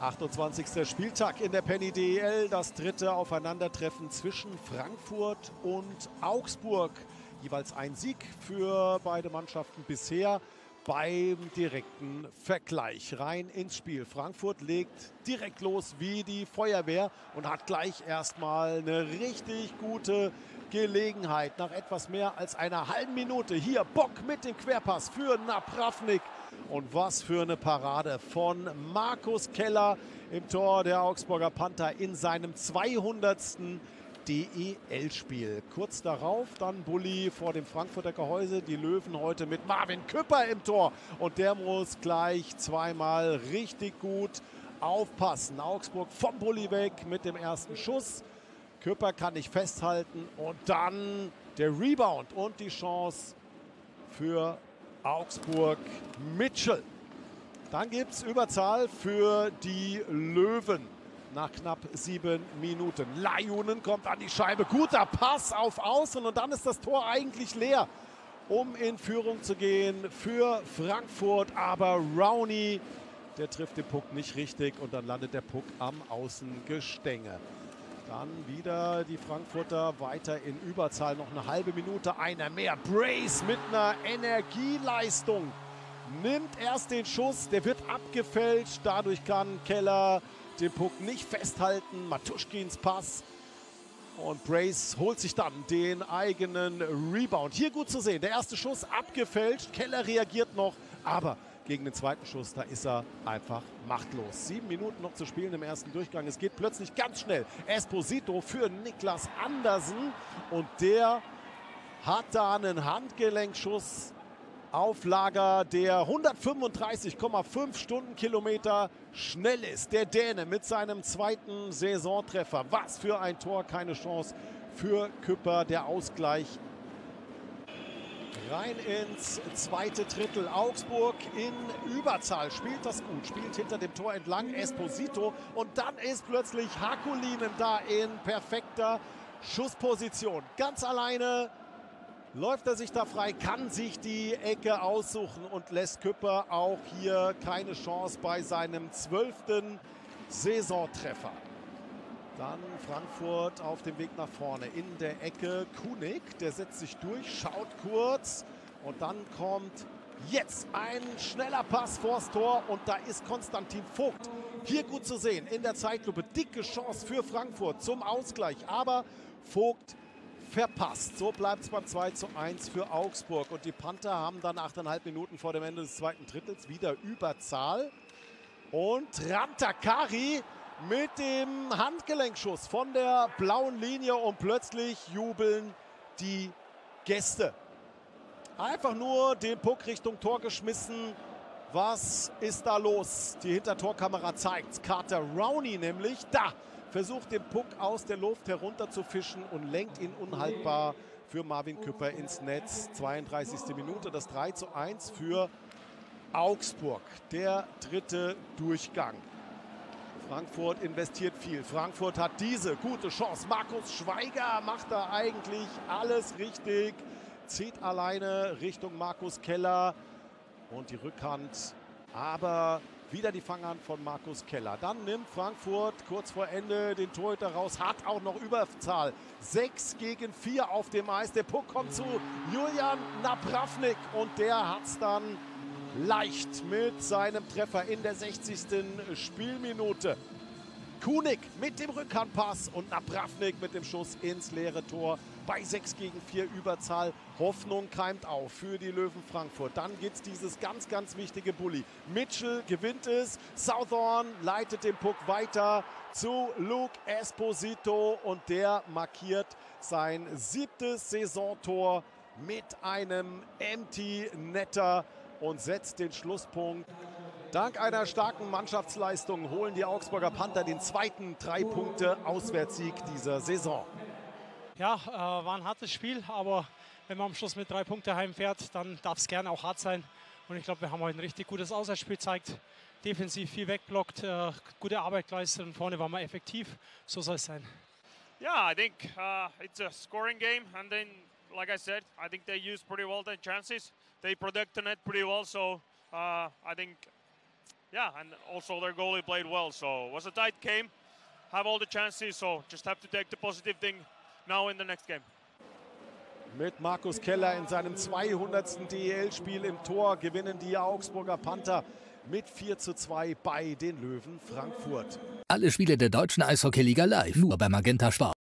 28. Spieltag in der Penny DEL, das dritte Aufeinandertreffen zwischen Frankfurt und Augsburg. Jeweils ein Sieg für beide Mannschaften bisher beim direkten Vergleich. Rein ins Spiel. Frankfurt legt direkt los wie die Feuerwehr und hat gleich erstmal eine richtig gute Gelegenheit. Nach etwas mehr als einer halben Minute hier Bock mit dem Querpass für Napravnik. Und was für eine Parade von Markus Keller im Tor der Augsburger Panther in seinem 200. DEL-Spiel. Kurz darauf dann Bulli vor dem Frankfurter Gehäuse. Die Löwen heute mit Marvin Küpper im Tor. Und der muss gleich zweimal richtig gut aufpassen. Augsburg vom Bulli weg mit dem ersten Schuss. Küpper kann nicht festhalten. Und dann der Rebound und die Chance für Augsburg Mitchell. Dann gibt es Überzahl für die Löwen nach knapp sieben Minuten. Lajunen kommt an die Scheibe. Guter Pass auf Außen und dann ist das Tor eigentlich leer, um in Führung zu gehen für Frankfurt. Aber Rowney, der trifft den Puck nicht richtig und dann landet der Puck am Außengestänge. Dann wieder die Frankfurter weiter in Überzahl. Noch eine halbe Minute, einer mehr. Brace mit einer Energieleistung. Nimmt erst den Schuss, der wird abgefälscht. Dadurch kann Keller den Puck nicht festhalten. Matuschkins Pass. Und Brace holt sich dann den eigenen Rebound. Hier gut zu sehen. Der erste Schuss abgefälscht. Keller reagiert noch, aber gegen den zweiten Schuss, da ist er einfach machtlos. Sieben Minuten noch zu spielen im ersten Durchgang. Es geht plötzlich ganz schnell. Esposito für Niklas Andersen und der hat da einen Handgelenkschuss auf Lager, der 135,5 Stundenkilometer schnell ist. Der Däne mit seinem zweiten Saisontreffer. Was für ein Tor, keine Chance für Küpper. Der Ausgleich rein ins zweite Drittel. Augsburg in Überzahl. Spielt das gut, spielt hinter dem Tor entlang Esposito. Und dann ist plötzlich Hakulinen da in perfekter Schussposition. Ganz alleine läuft er sich da frei, kann sich die Ecke aussuchen und lässt Küpper auch hier keine Chance bei seinem zwölften Saisontreffer. Dann Frankfurt auf dem Weg nach vorne in der Ecke. Kunig, der setzt sich durch, schaut kurz und dann kommt jetzt ein schneller Pass vors Tor und da ist Konstantin Vogt. Hier gut zu sehen in der Zeitlupe. Dicke Chance für Frankfurt zum Ausgleich, aber Vogt verpasst. So bleibt es beim 2 zu 1 für Augsburg. Und die Panther haben dann 8,5 Minuten vor dem Ende des zweiten Drittels wieder Überzahl. Und Rantakari mit dem Handgelenkschuss von der blauen Linie und plötzlich jubeln die Gäste. Einfach nur den Puck Richtung Tor geschmissen. Was ist da los? Die Hintertorkamera zeigt Carter Rowney nämlich. Da versucht den Puck aus der Luft herunter zu fischen und lenkt ihn unhaltbar für Marvin Küpper ins Netz. 32. Minute, das 3 zu 1 für Augsburg. Der dritte Durchgang. Frankfurt investiert viel. Frankfurt hat diese gute Chance. Markus Schweiger macht da eigentlich alles richtig. Zieht alleine Richtung Markus Keller und die Rückhand. Aber wieder die Fanghand von Markus Keller. Dann nimmt Frankfurt kurz vor Ende den Torhüter raus, hat auch noch Überzahl. 6 gegen 4 auf dem Eis. Der Puck kommt zu Julian Napravnik und der hat es dann leicht mit seinem Treffer in der 60. Spielminute. Kunig mit dem Rückhandpass und Napravnik mit dem Schuss ins leere Tor. Bei 6 gegen 4 Überzahl. Hoffnung keimt auf für die Löwen Frankfurt. Dann gibt es dieses ganz, ganz wichtige Bulli. Mitchell gewinnt es. Southorn leitet den Puck weiter zu Luke Esposito und der markiert sein siebtes Saisontor mit einem Empty Netter und setzt den Schlusspunkt. Dank einer starken Mannschaftsleistung holen die Augsburger Panther den zweiten Drei-Punkte-Auswärtssieg dieser Saison. Ja, äh, war ein hartes Spiel, aber wenn man am Schluss mit drei Punkten heimfährt, dann darf es gerne auch hart sein. Und ich glaube, wir haben heute ein richtig gutes Auswärtsspiel gezeigt. Defensiv viel wegblockt, äh, gute Arbeit geleistet und vorne waren wir effektiv. So soll es sein. Yeah, I think uh, it's a scoring game, and then, like I said, I think they used pretty well their chances. They protect the net pretty well, so uh, I think yeah, and also their goalie played well. So it was a tight game. Have all the chances, so just have to take the positive thing now in the next game. Mit Markus Keller in seinem 200. DEL-Spiel im Tor gewinnen die Augsburger Panther mit 4 zu 2 bei den Löwen Frankfurt. Alle Spiele der deutschen Eishockeyliga live, nur bei Magenta Sport.